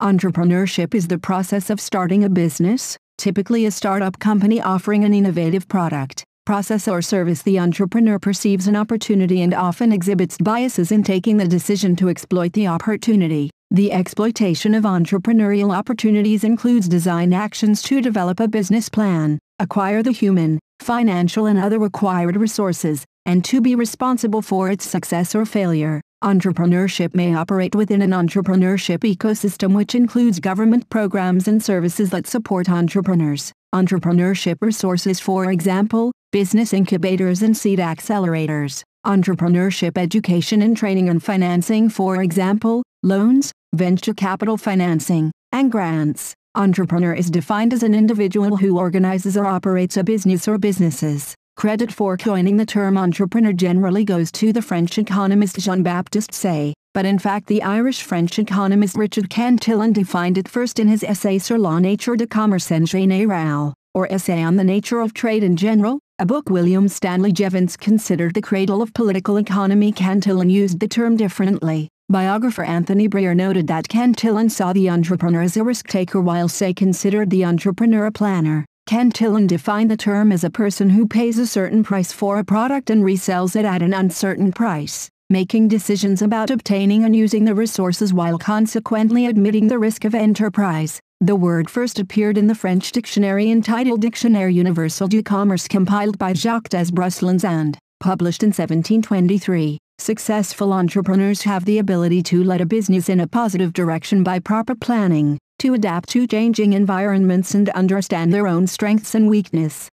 Entrepreneurship is the process of starting a business, typically a startup company offering an innovative product, process or service. The entrepreneur perceives an opportunity and often exhibits biases in taking the decision to exploit the opportunity. The exploitation of entrepreneurial opportunities includes design actions to develop a business plan, acquire the human, financial and other required resources, and to be responsible for its success or failure. Entrepreneurship may operate within an entrepreneurship ecosystem which includes government programs and services that support entrepreneurs. Entrepreneurship resources for example, business incubators and seed accelerators. Entrepreneurship education and training and financing for example, loans, venture capital financing, and grants. Entrepreneur is defined as an individual who organizes or operates a business or businesses. Credit for coining the term entrepreneur generally goes to the French economist Jean-Baptiste Say, but in fact the Irish-French economist Richard Cantillon defined it first in his essay sur la nature de commerce en général, or Essay on the Nature of Trade in General, a book William Stanley Jevons considered the cradle of political economy. Cantillon used the term differently. Biographer Anthony Breer noted that Cantillon saw the entrepreneur as a risk-taker while Say considered the entrepreneur a planner. Cantillon defined the term as a person who pays a certain price for a product and resells it at an uncertain price, making decisions about obtaining and using the resources while consequently admitting the risk of enterprise. The word first appeared in the French dictionary entitled Dictionnaire Universel du Commerce compiled by Jacques des Bruslons and published in 1723. Successful entrepreneurs have the ability to lead a business in a positive direction by proper planning, to adapt to changing environments and understand their own strengths and weakness.